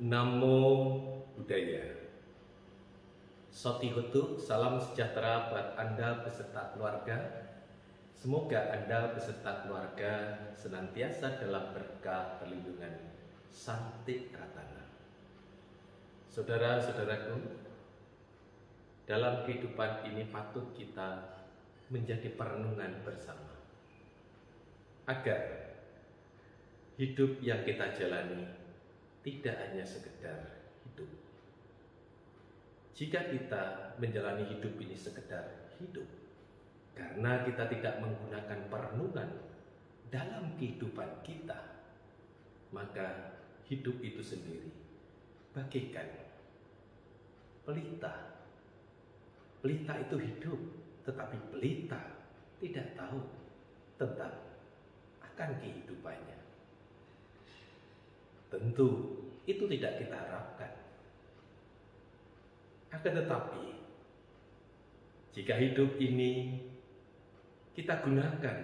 Namo Buddhaya. Sotihotu, salam sejahtera buat Anda beserta keluarga. Semoga Anda beserta keluarga senantiasa dalam berkah perlindungan. Santik Ratana Saudara-saudaraku Dalam kehidupan ini patut kita menjadi perenungan bersama. Agar hidup yang kita jalani tidak hanya sekedar hidup. Jika kita menjalani hidup ini sekedar hidup, karena kita tidak menggunakan perenungan dalam kehidupan kita, maka hidup itu sendiri bagaikan pelita. Pelita itu hidup, tetapi pelita tidak tahu tentang akan kehidupannya. Tentu itu tidak kita harapkan. Akan tetapi, jika hidup ini kita gunakan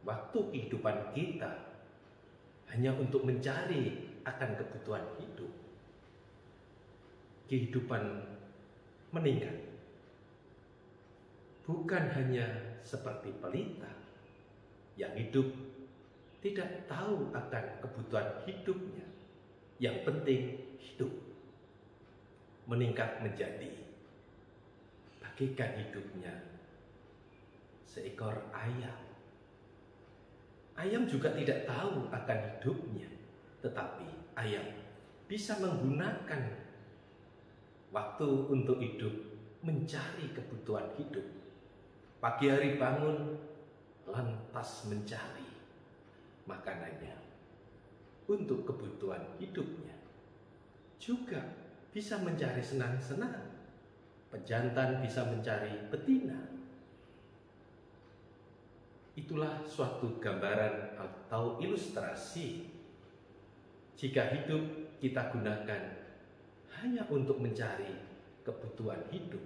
waktu kehidupan kita hanya untuk mencari akan kebutuhan hidup, kehidupan meningkat. Bukan hanya seperti pelita yang hidup tidak tahu akan kebutuhan hidupnya. Yang penting hidup. Meningkat menjadi bagikan hidupnya seekor ayam. Ayam juga tidak tahu akan hidupnya, tetapi ayam bisa menggunakan waktu untuk hidup mencari kebutuhan hidup. Pagi hari bangun lantas mencari makanannya untuk kebutuhan hidupnya. Juga bisa mencari senang-senang. Pejantan bisa mencari betina. Itulah suatu gambaran atau ilustrasi jika hidup kita gunakan hanya untuk mencari kebutuhan hidup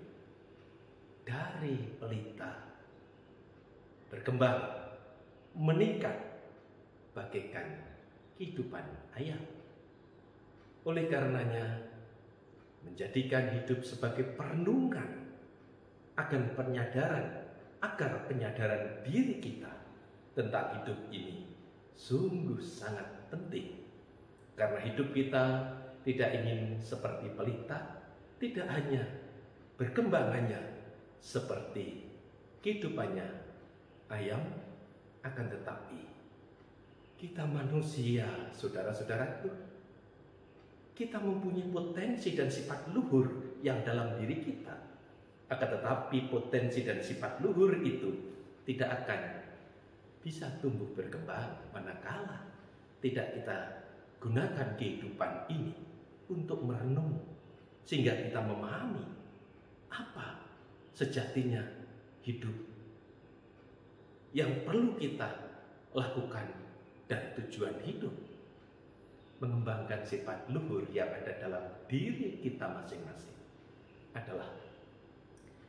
dari pelita berkembang meningkat bagaikan kehidupan ayam. Oleh karenanya, menjadikan hidup sebagai perenungan akan penyadaran, agar penyadaran diri kita tentang hidup ini sungguh sangat penting. Karena hidup kita tidak ingin seperti pelita, tidak hanya berkembang hanya seperti kehidupannya ayam, akan tetapi kita manusia, saudara-saudaraku. Kita mempunyai potensi dan sifat luhur yang dalam diri kita. Akan tetapi potensi dan sifat luhur itu tidak akan bisa tumbuh berkembang manakala tidak kita gunakan kehidupan ini untuk merenung sehingga kita memahami apa sejatinya hidup yang perlu kita lakukan dan tujuan hidup mengembangkan sifat luhur yang ada dalam diri kita masing-masing adalah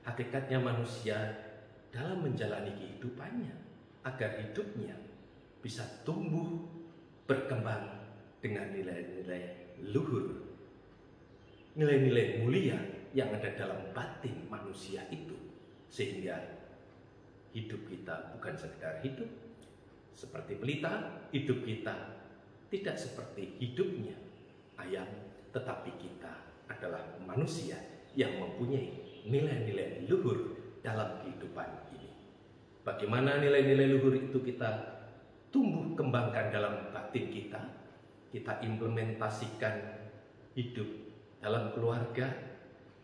hakikatnya manusia dalam menjalani kehidupannya agar hidupnya bisa tumbuh berkembang dengan nilai-nilai luhur. Nilai-nilai mulia yang ada dalam batin manusia itu. Sehingga hidup kita bukan sekedar hidup seperti pelita, hidup kita tidak seperti hidupnya ayam, tetapi kita adalah manusia yang mempunyai nilai-nilai luhur dalam kehidupan ini. Bagaimana nilai-nilai luhur itu kita tumbuh kembangkan dalam batin kita, kita implementasikan hidup dalam keluarga,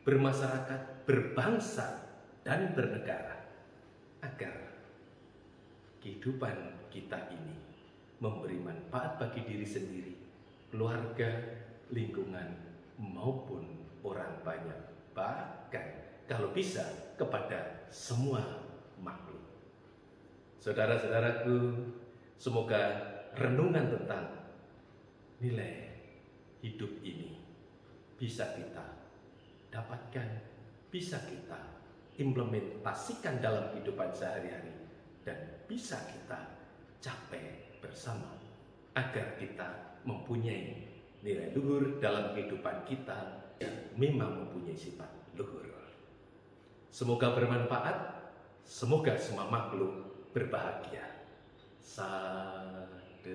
bermasyarakat, berbangsa, dan bernegara agar kehidupan kita ini memberi manfaat bagi diri sendiri, keluarga, lingkungan, maupun orang banyak, bahkan kalau bisa kepada semua makhluk. Saudara-saudaraku, semoga renungan tentang nilai hidup ini bisa kita dapatkan, bisa kita implementasikan dalam kehidupan sehari-hari dan bisa kita capai bersama agar kita mempunyai nilai luhur dalam kehidupan kita memang mempunyai sifat luhur. Semoga bermanfaat, semoga semua makhluk berbahagia. Satu